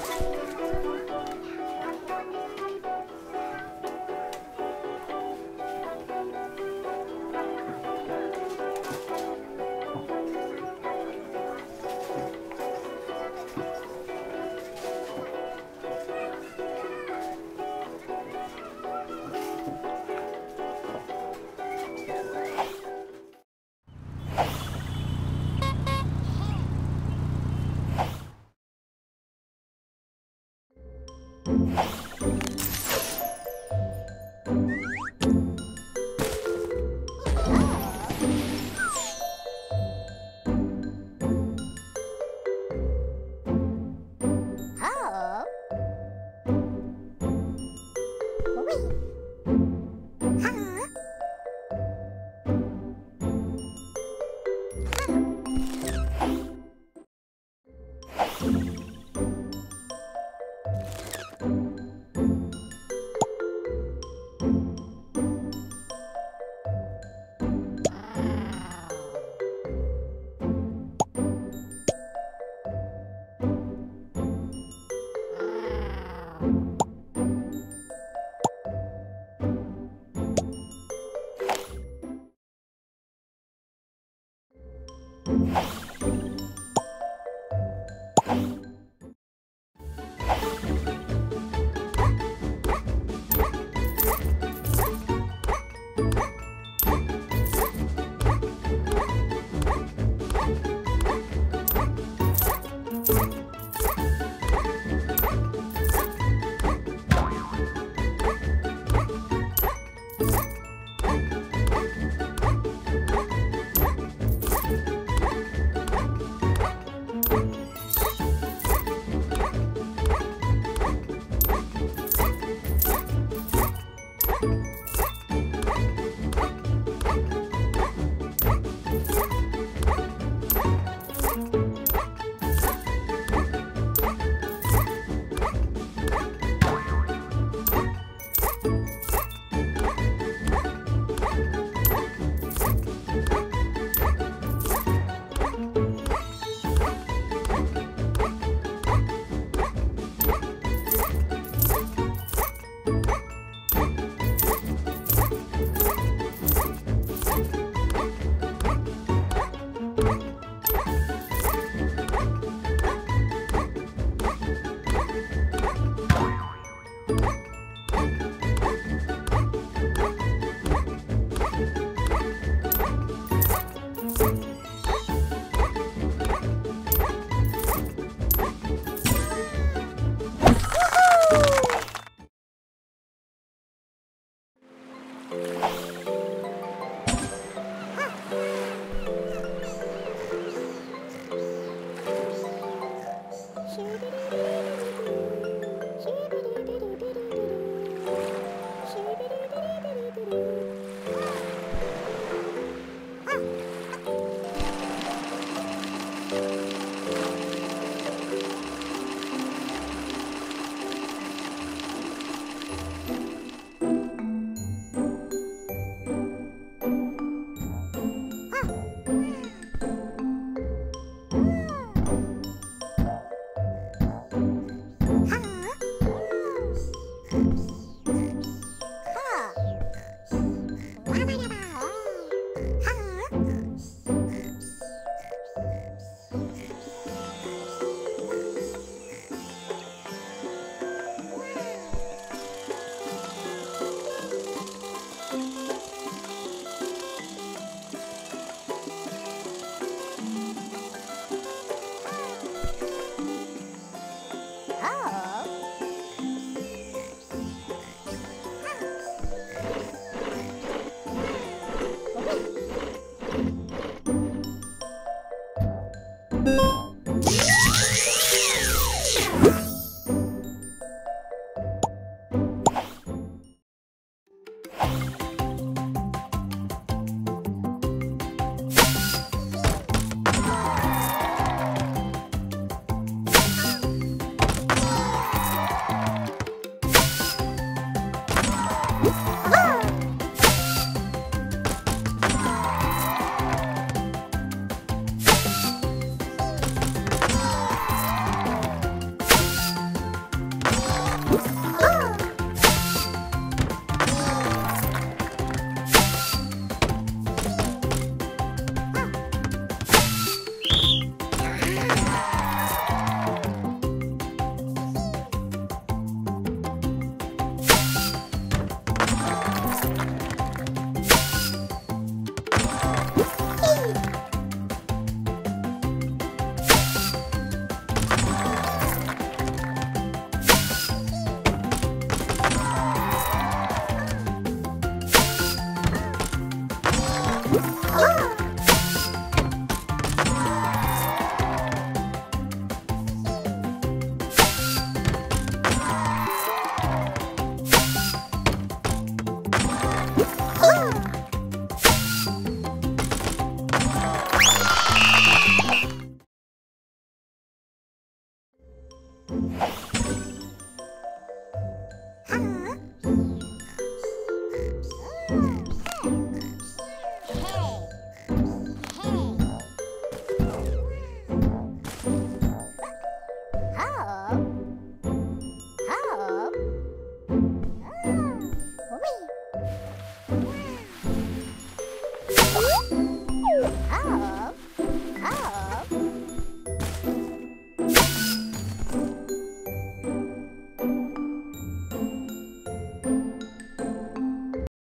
すごい! Oh. Wee! you